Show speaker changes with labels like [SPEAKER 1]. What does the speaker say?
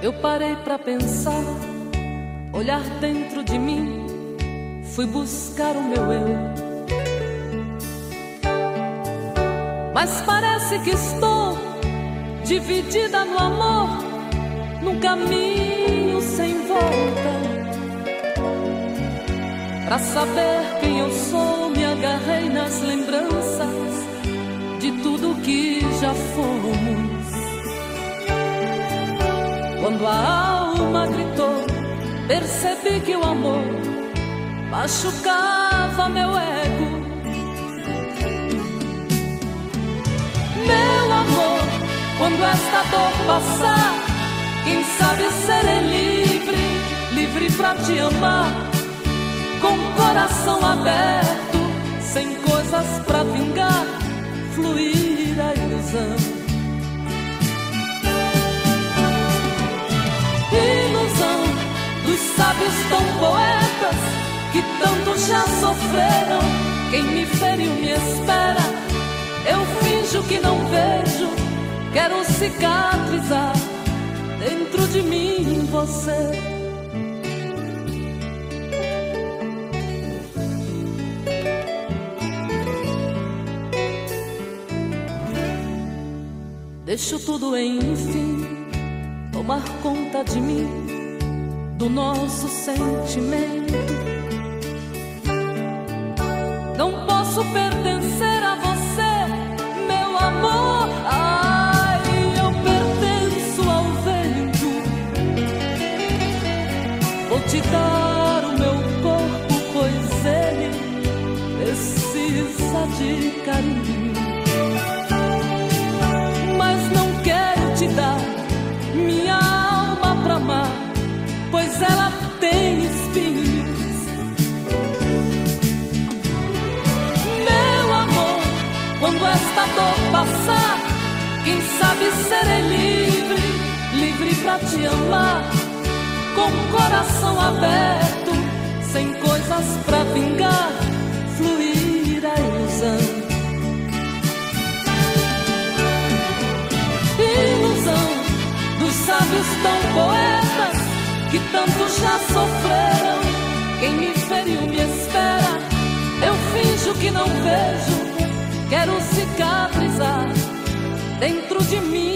[SPEAKER 1] Eu parei para pensar, olhar dentro de mim, fui buscar o meu eu. Mas parece que estou dividida no amor, num caminho sem volta. Pra saber quem eu sou, me agarrei nas lembranças de tudo que já fomos. Quando a alma gritou, percebi que o amor machucava meu ego. Meu amor, quando esta dor passar, quem sabe serei livre, livre pra te amar, com coração aberto, sem coisas pra já sofreram. Quem me feriu me espera. Eu finjo que não vejo, quero cicatrizar dentro de mim você. Deixo tudo enfim tomar conta de mim, do nosso sentimento. Vou te dar o meu corpo, pois ele precisa de carinho. Mas não quero te dar minha alma pra amar, pois ela tem espinhos. Meu amor, quando esta dor passar, quem sabe serei livre, livre pra te amar, com coração aberto, sem coisas pra vingar, fluir a ilusão. sábios tão poetas que tanto já sofreram. Quem me feriu me espera. Eu finjo que não vejo. Quero cicatrizar dentro de mim